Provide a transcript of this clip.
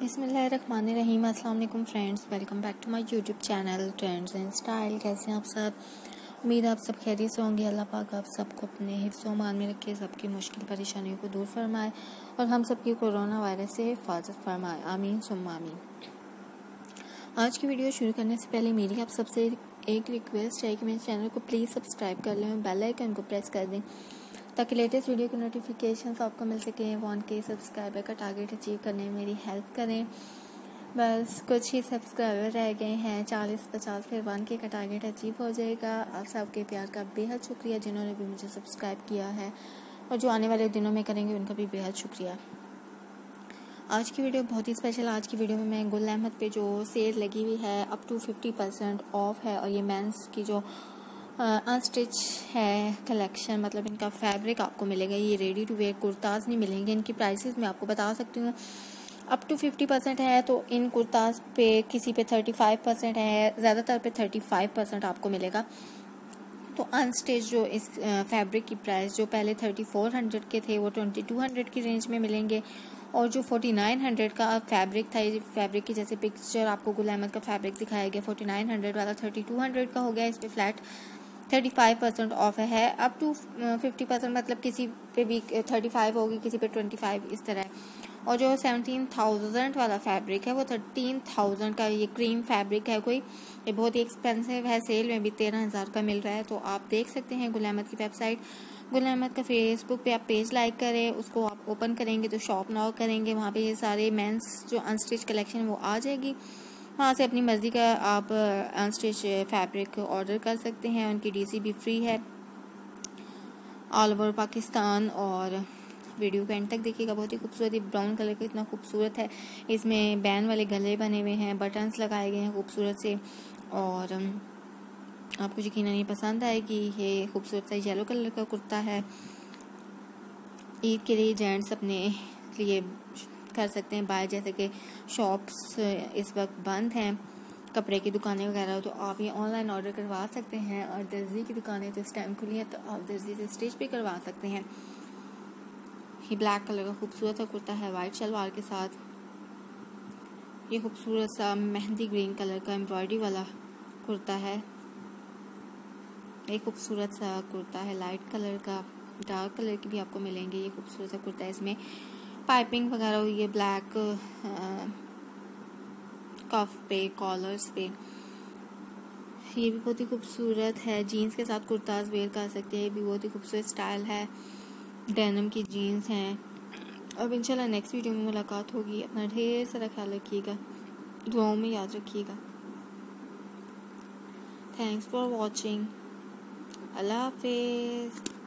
बिसमीम अल्लाम friends, welcome back to my YouTube channel, trends and style. कैसे हैं आप सब? उम्मीद आप सब खैरियत से होंगे। अल्लाह पाक आप सबको अपने हिफ्स मान में रखे, सबकी मुश्किल परेशानियों को दूर फरमाए और हम सबकी कोरोना वायरस से हिफाजत फरमाए। आमीन सुम आमीन। आज की वीडियो शुरू करने से पहले मेरी आप सबसे एक रिक्वेस्ट है कि मेरे चैनल को प्लीज़ सब्सक्राइब कर लें बेल आइकन को प्रेस कर दें। ताकि लेटेस्ट वीडियो की नोटिफिकेशन आपको मिल सके वन के सब्सक्राइबर का टारगेट अचीव करने में मेरी हेल्प करें। बस कुछ ही सब्सक्राइबर रह गए हैं। चालीस, पचास फिर वन के का टारगेट अचीव हो जाएगा। आप सबके प्यार का बेहद शुक्रिया जिन्होंने भी मुझे सब्सक्राइब किया है। और जो आने वाले दिनों में करेंगे, उनका भी बेहद शुक्रिया। आज की वीडियो बहुत ही स्पेशल आज की वीडियो में मैं गुल अहमद पे जो सेल लगी हुई है up to fifty percent off है। और ये मेंस की जो अनस्टिच है कलेक्शन मतलब इनका फैब्रिक आपको मिलेगा, ये रेडी टू वेयर कुर्ताज नहीं मिलेंगे, इनकी प्राइसेस मैं आपको बता सकती हूँ। अप टू फिफ्टी परसेंट है तो इन कुर्ताज पे किसी पे थर्टी फाइव परसेंट है, ज़्यादातर पे थर्टी फाइव परसेंट आपको मिलेगा। तो अनस्टेज जो इस फैब्रिक की प्राइस जो पहले थर्टी फोर हंड्रेड के थे, वो ट्वेंटी टू हंड्रेड की रेंज में मिलेंगे। और जो फोर्टी नाइन हंड्रेड का फैब्रिक था, ये फैब्रिक की जैसे पिक्चर आपको गुल अहमद का फैब्रिक दिखाया गया फोर्टी नाइन हंड्रेड वाला थर्टी टू हंड्रेड का हो गया, इस पर flat thirty five percent off है अप टू फिफ्टी परसेंट मतलब किसी पे भी थर्टी फाइव होगी, किसी पे ट्वेंटी फाइव इस तरह। और जो सेवनटीन थाउज़ेंड वाला फैब्रिक है, वो थर्टीन थाउज़ेंड का ये क्रीम फैब्रिक है। कोई, ये बहुत ही एक्सपेंसिव है। सेल में भी तेरह हज़ार का मिल रहा है। तो आप देख सकते हैं गुल अहमद की वेबसाइट गुल अहमद का फेसबुक पे आप पेज लाइक करें, उसको आप ओपन करेंगे तो शॉप नाउ करेंगे। वहाँ पे ये सारे मेंस जो अनस्टिच कलेक्शन वो आ जाएगी। वहाँ से अपनी मर्ज़ी का आप अनस्टिच फैब्रिक ऑर्डर कर सकते हैं। उनकी डीसी भी फ्री है। ऑल ओवर पाकिस्तान और वीडियो को एंड तक देखिएगा। बहुत ही खूबसूरत ही ब्राउन कलर का इतना खूबसूरत है। इसमें बैन वाले गले बने हुए हैं बटन्स लगाए गए हैं खूबसूरत से। और आपको यकीन नहीं पसंद आएगी ये खूबसूरत सा येलो कलर का कुर्ता है। ईद के लिए जेंट्स अपने लिए कर सकते हैं बाय जैसे कि शॉप्स इस वक्त बंद हैं, कपड़े की दुकानें वगैरह तो आप ये ऑनलाइन ऑर्डर करवा सकते हैं और दर्जी की दुकानें तो इस टाइम खुली हैं तो आप दर्जी से स्टिच भी करवा सकते हैं। ये ब्लैक कलर का खूबसूरत सा कुर्ता है वाइट शलवार के साथ। ये खूबसूरत सा मेहंदी ग्रीन कलर का एम्ब्रॉयडरी वाला कुर्ता है। एक खूबसूरत सा कुर्ता है लाइट कलर का डार्क कलर की भी आपको मिलेंगे, ये खूबसूरत सा कुर्ता है। इसमें पाइपिंग वगैरह हुई है ब्लैक कफ पे कॉलर्स पे। ये भी बहुत ही खूबसूरत है। जीन्स के साथ कुर्ताज वेयर कर सकते हैं। ये भी बहुत ही खूबसूरत स्टाइल है। डेनम की जीन्स हैं। अब इंशाल्लाह नेक्स्ट वीडियो में मुलाकात होगी। अपना ढेर सारा ख्याल रखिएगा। दुआओं में याद रखिएगा। थैंक्स फॉर वॉचिंग अल्लाह हाफिज़।